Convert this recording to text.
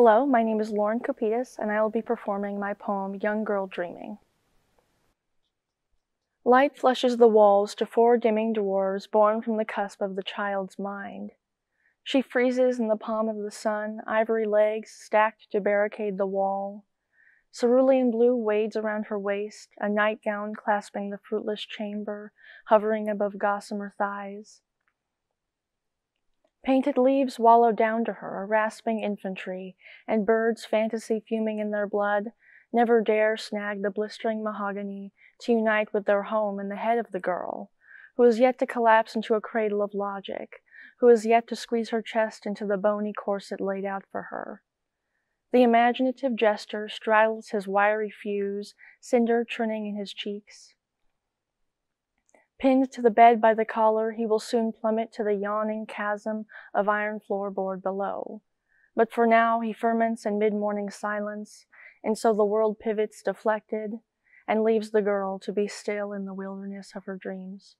Hello, my name is Lauren Kopitas, and I will be performing my poem Young Girl Dreaming. Light flushes the walls to four dimming dwarves born from the cusp of the child's mind. She freezes in the palm of the sun, ivory legs stacked to barricade the wall. Cerulean blue wades around her waist, a nightgown clasping the fruitless chamber, hovering above gossamer thighs. Painted leaves wallow down to her, a rasping infantry, and birds, fantasy fuming in their blood, never dare snag the blistering mahogany to unite with their home in the head of the girl, who is yet to collapse into a cradle of logic, who is yet to squeeze her chest into the bony corset laid out for her. The imaginative jester straddles his wiry fuse, cinder churning in his cheeks. Pinned to the bed by the collar, he will soon plummet to the yawning chasm of iron floorboard below. But for now he ferments in mid-morning silence, and so the world pivots deflected and leaves the girl to be still in the wilderness of her dreams.